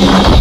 you